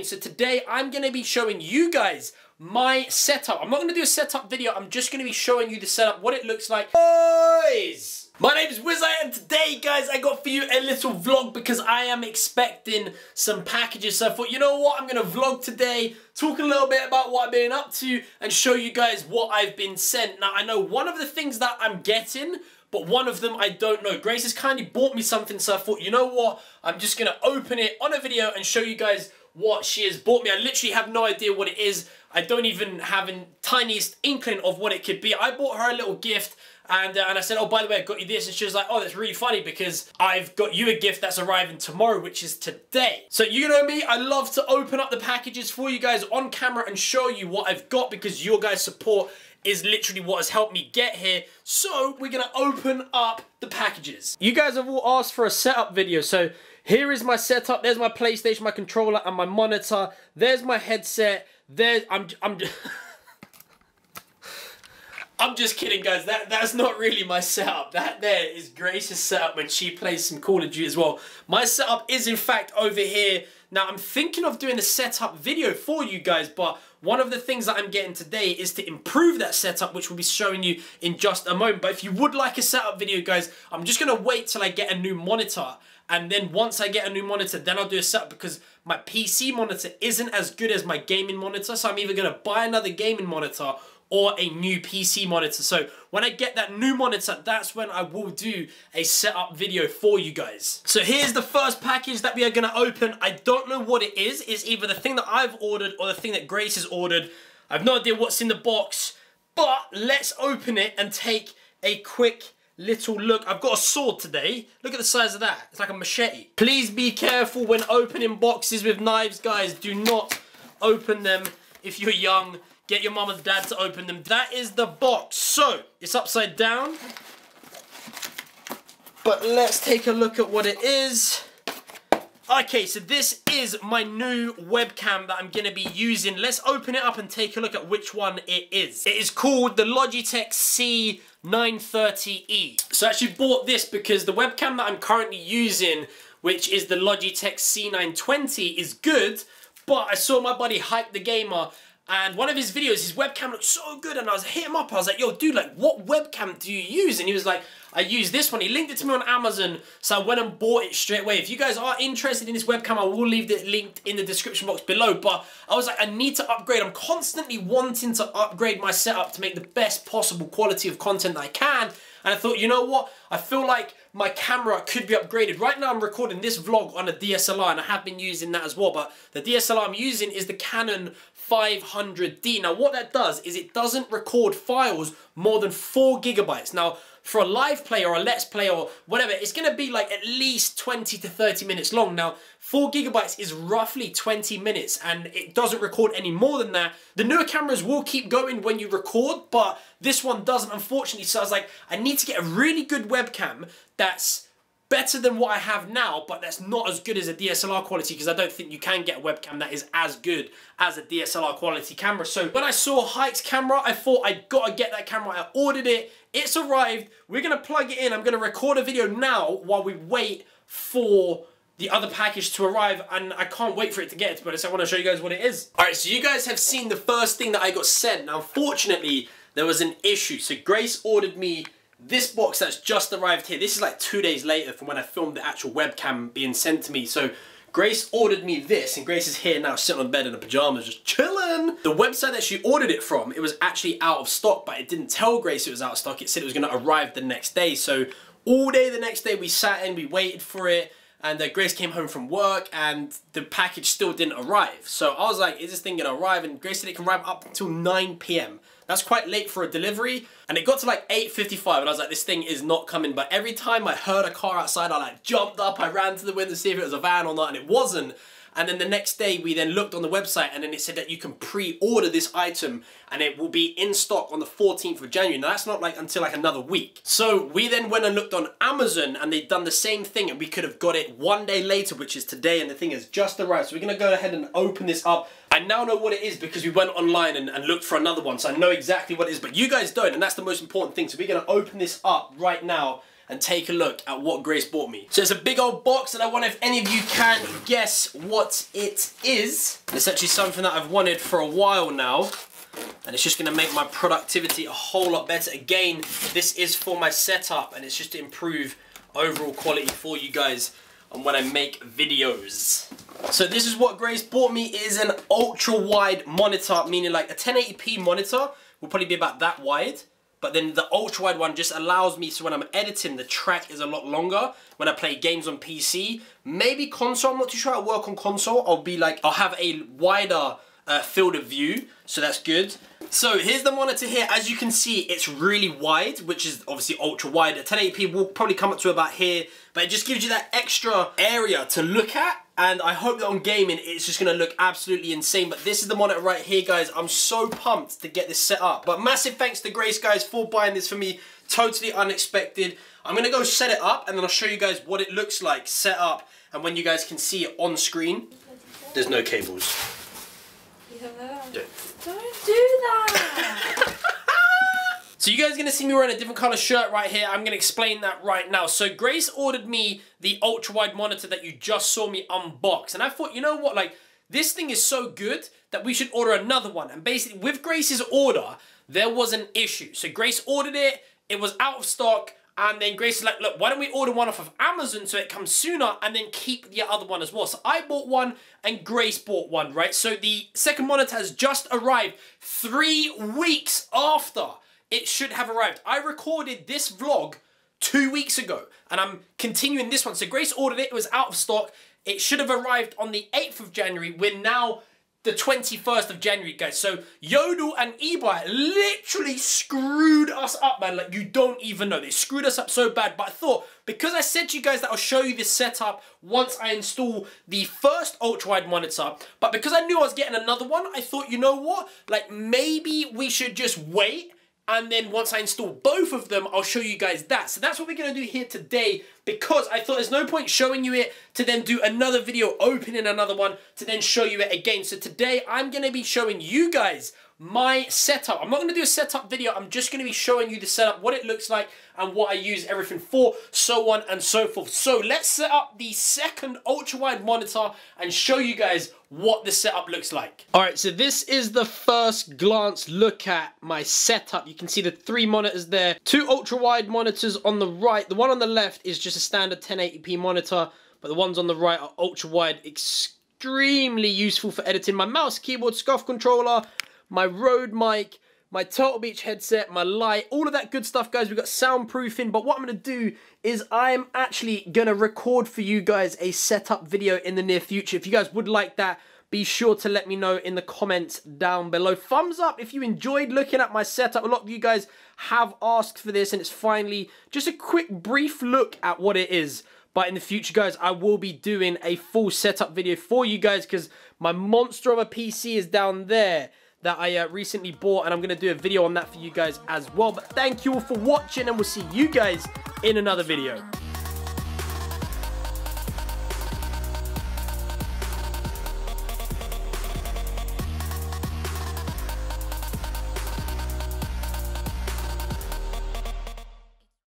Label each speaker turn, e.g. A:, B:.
A: So today I'm going to be showing you guys my setup. I'm not going to do a setup video, I'm just going to be showing you the setup, what it looks like. Boys! My name is Wizzy and today guys I got for you a little vlog because I am expecting some packages. So I thought, you know what, I'm going to vlog today, talk a little bit about what I've been up to and show you guys what I've been sent. Now I know one of the things that I'm getting but one of them I don't know. Grace has kindly bought me something so I thought, you know what, I'm just to open it on a video and show you guys what she has bought me. I literally have no idea what it is. I don't even have a tiniest inkling of what it could be. I bought her a little gift and, uh, and I said, oh, by the way, I got you this. And she was like, oh, that's really funny because I've got you a gift that's arriving tomorrow, which is today. So you know me, I love to open up the packages for you guys on camera and show you what I've got because your guys' support is literally what has helped me get here. So we're gonna open up the packages. You guys have all asked for a setup video, so here is my setup. There's my PlayStation, my controller, and my monitor. There's my headset. There's I'm I'm. I'm just kidding, guys. That that's not really my setup. That there is Grace's setup when she plays some Call of Duty as well. My setup is in fact over here. Now I'm thinking of doing a setup video for you guys, but one of the things that I'm getting today is to improve that setup, which we'll be showing you in just a moment. But if you would like a setup video, guys, I'm just gonna wait till I get a new monitor and then once I get a new monitor, then I'll do a setup because my PC monitor isn't as good as my gaming monitor. So I'm either to buy another gaming monitor or a new PC monitor. So when I get that new monitor, that's when I will do a setup video for you guys. So here's the first package that we are gonna open. I don't know what it is. It's either the thing that I've ordered or the thing that Grace has ordered. I have no idea what's in the box, but let's open it and take a quick little look. I've got a sword today. Look at the size of that. It's like a machete. Please be careful when opening boxes with knives, guys. Do not open them if you're young. Get your mom and dad to open them. That is the box. So, it's upside down. But let's take a look at what it is. Okay, so this is my new webcam that I'm going to be using. Let's open it up and take a look at which one it is. It is called the Logitech C930E. So I actually bought this because the webcam that I'm currently using, which is the Logitech C920, is good, but I saw my buddy Hike the Gamer and one of his videos, his webcam looked so good, and I was hit him up. I was like, "Yo, dude, like, what webcam do you use?" And he was like, "I use this one." He linked it to me on Amazon, so I went and bought it straight away. If you guys are interested in this webcam, I will leave it linked in the description box below. But I was like, I need to upgrade. I'm constantly wanting to upgrade my setup to make the best possible quality of content that I can. And I thought, you know what? I feel like my camera could be upgraded. Right now I'm recording this vlog on a DSLR and I have been using that as well, but the DSLR I'm using is the Canon 500D. Now what that does is it doesn't record files more than 4 gigabytes. Now for a live play or a let's play or whatever, it's to be like at least 20 to 30 minutes long. Now 4 gigabytes is roughly 20 minutes and it doesn't record any more than that. The newer cameras will keep going when you record, but this one doesn't unfortunately. So I was like, I need to get a really good webcam that's better than what I have now, but that's not as good as a DSLR quality because I don't think you can get a webcam that is as good as a DSLR quality camera. So when I saw Hike's camera, I thought I gotta get that camera. I ordered it, it's arrived, we're gonna plug it in. I'm gonna record a video now while we wait for the other package to arrive and I can't wait for it to get to, but I want to show you guys what it is. Alright, so you guys have seen the first thing that I got sent. Now, unfortunately, there was an issue. So Grace ordered me this box that's just arrived here, this is like two days later from when I filmed the actual webcam being sent to me. So Grace ordered me this, and Grace is here now sitting on bed in her pajamas, just chilling. The website that she ordered it from, it was actually out of stock, but it didn't tell Grace it was out of stock. It said it was gonna arrive the next day. So all day the next day we sat in, we waited for it, and uh, Grace came home from work, and the package still didn't arrive. So I was like, is this thing gonna arrive? And Grace said it can arrive up until 9 p.m. That's quite late for a delivery. And it got to like 8.55 and I was like, this thing is not coming. But every time I heard a car outside, I like jumped up, I ran to the window to see if it was a van or not, and it wasn't. And then the next day we then looked on the website and then it said that you can pre-order this item and it will be in stock on the 14th of January. Now that's not like until like another week. So we then went and looked on Amazon and they'd done the same thing and we could have got it one day later, which is today and the thing is just arrived. So we're gonna go ahead and open this up. I now know what it is because we went online and, and looked for another one. So I know exactly what it is, but you guys don't and that's the most important thing. So we're gonna open this up right now and take a look at what Grace bought me. So it's a big old box and I wonder if any of you can guess what it is. It's actually something that I've wanted for a while now and it's just gonna make my productivity a whole lot better. Again, this is for my setup and it's just to improve overall quality for you guys on when I make videos. So this is what Grace bought me is an ultra wide monitor, meaning like a 1080p monitor will probably be about that wide. But then the ultra wide one just allows me, so when I'm editing, the track is a lot longer. When I play games on PC, maybe console, I'm not too sure I'll work on console. I'll be like, I'll have a wider uh, field of view, so that's good. So here's the monitor here. As you can see, it's really wide, which is obviously ultra wide. A 1080p will probably come up to about here, but it just gives you that extra area to look at. And I hope that on gaming, it's just gonna look absolutely insane. But this is the monitor right here, guys. I'm so pumped to get this set up. But massive thanks to Grace, guys, for buying this for me. Totally unexpected. I'm gonna go set it up, and then I'll show you guys what it looks like set up, and when you guys can see it on screen. There's no cables.
B: Yeah. Don't do that.
A: So you guys are to see me wearing a different color shirt right here. I'm to explain that right now. So Grace ordered me the ultra wide monitor that you just saw me unbox. And I thought, you know what, like this thing is so good that we should order another one. And basically with Grace's order, there was an issue. So Grace ordered it, it was out of stock. And then Grace is like, look, why don't we order one off of Amazon so it comes sooner and then keep the other one as well. So I bought one and Grace bought one, right? So the second monitor has just arrived three weeks after it should have arrived. I recorded this vlog two weeks ago and I'm continuing this one. So Grace ordered it, it was out of stock. It should have arrived on the 8th of January. We're now the 21st of January, guys. So Yodel and eBay literally screwed us up, man. Like, you don't even know. They screwed us up so bad. But I thought, because I said to you guys that I'll show you this setup once I install the first ultra-wide monitor, but because I knew I was getting another one, I thought, you know what? Like, maybe we should just wait and then once I install both of them, I'll show you guys that. So that's what we're to do here today because I thought there's no point showing you it to then do another video opening another one to then show you it again. So today I'm to be showing you guys my setup. I'm not going to do a setup video. I'm just going to be showing you the setup, what it looks like, and what I use everything for, so on and so forth. So let's set up the second ultra-wide monitor and show you guys what the setup looks like. All right, so this is the first glance look at my setup. You can see the three monitors there. Two ultra-wide monitors on the right. The one on the left is just a standard 1080p monitor, but the ones on the right are ultra-wide, extremely useful for editing. My mouse, keyboard, SCUF controller, my Rode mic, my Turtle Beach headset, my light, all of that good stuff, guys. We've got soundproofing, but what I'm going to do is I'm actually going to record for you guys a setup video in the near future. If you guys would like that, be sure to let me know in the comments down below. Thumbs up if you enjoyed looking at my setup. A lot of you guys have asked for this, and it's finally just a quick, brief look at what it is. But in the future, guys, I will be doing a full setup video for you guys because my monster of a PC is down there that I uh, recently bought and I'm going to do a video on that for you guys as well. But thank you all for watching and we'll see you guys in another video.